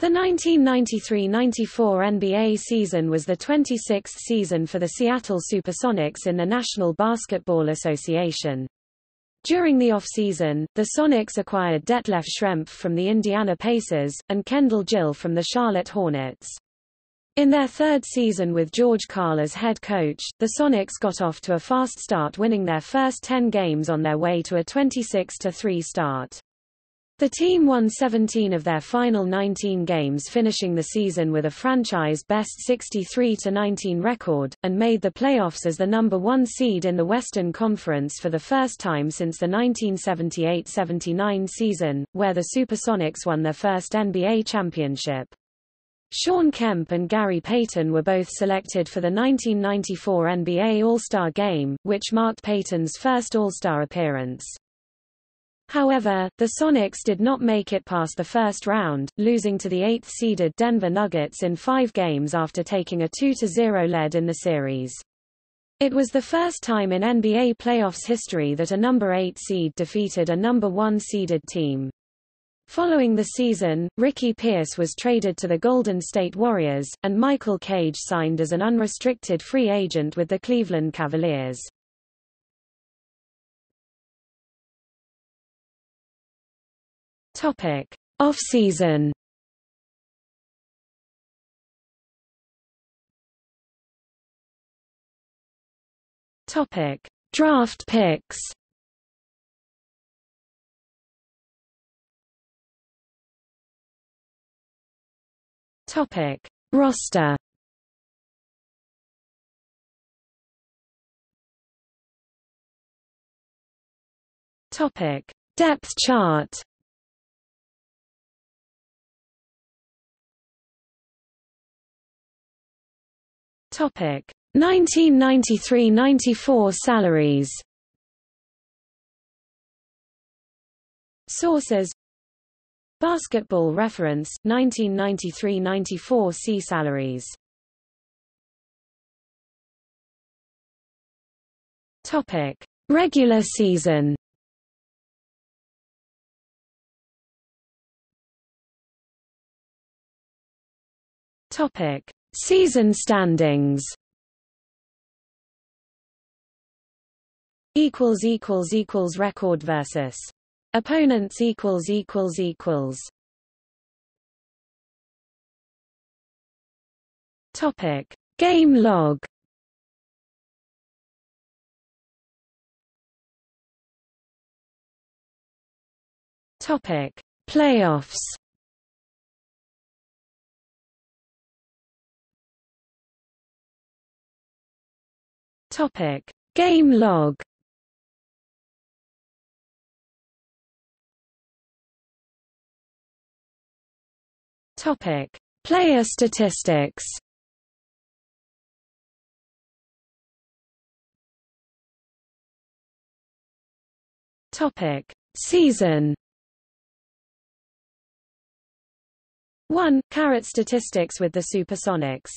The 1993–94 NBA season was the 26th season for the Seattle Supersonics in the National Basketball Association. During the off-season, the Sonics acquired Detlef Schrempf from the Indiana Pacers, and Kendall Gill from the Charlotte Hornets. In their third season with George Karl as head coach, the Sonics got off to a fast start winning their first 10 games on their way to a 26-3 start. The team won 17 of their final 19 games finishing the season with a franchise-best 63-19 record, and made the playoffs as the number one seed in the Western Conference for the first time since the 1978-79 season, where the Supersonics won their first NBA championship. Shawn Kemp and Gary Payton were both selected for the 1994 NBA All-Star Game, which marked Payton's first All-Star appearance. However, the Sonics did not make it past the first round, losing to the eighth-seeded Denver Nuggets in five games after taking a 2-0 lead in the series. It was the first time in NBA playoffs history that a number 8 seed defeated a number 1 seeded team. Following the season, Ricky Pierce was traded to the Golden State Warriors, and Michael Cage signed as an unrestricted free agent with the Cleveland Cavaliers. Topic: Off-season. Topic: Draft picks. Topic: Roster. Topic: Depth chart. 1993–94 salaries. Sources Basketball Reference 1993–94 C salaries. Topic Regular season. Topic Season standings. Equals equals equals record versus opponents equals equals equals. Topic. Game log. Topic. Playoffs Topic: Game log. Topic: Player statistics. Topic: Season. 1. Caret statistics with the Supersonics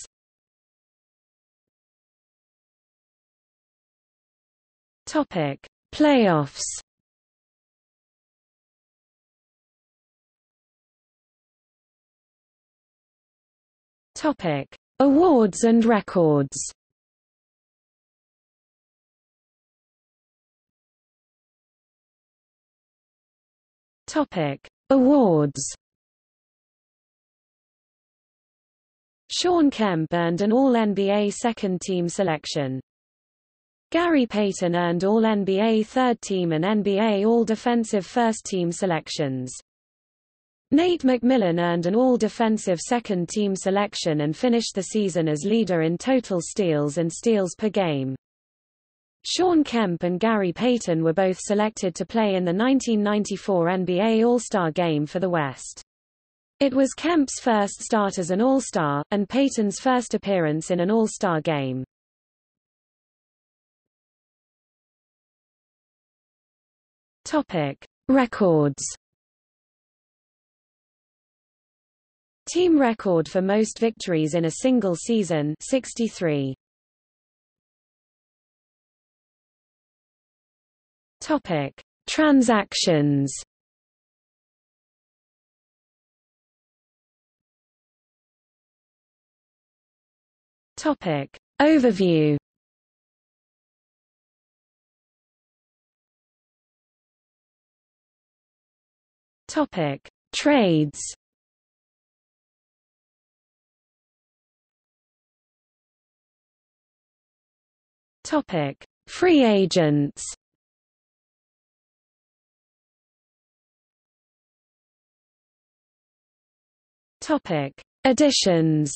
Topic: Playoffs. Topic: Awards and records. Topic: Awards. Shawn Kemp earned an All-NBA second-team selection. Gary Payton earned All-NBA third-team and NBA All-Defensive first-team selections. Nate McMillan earned an All-Defensive second-team selection and finished the season as leader in total steals and steals per game. Shawn Kemp and Gary Payton were both selected to play in the 1994 NBA All-Star Game for the West. It was Kemp's first start as an All-Star, and Payton's first appearance in an All-Star game. Topic: Records. Team record for most victories in a single season 63. Topic: Transactions. Topic: Overview. Topic. Trades. Topic. Free agents. Topic. Additions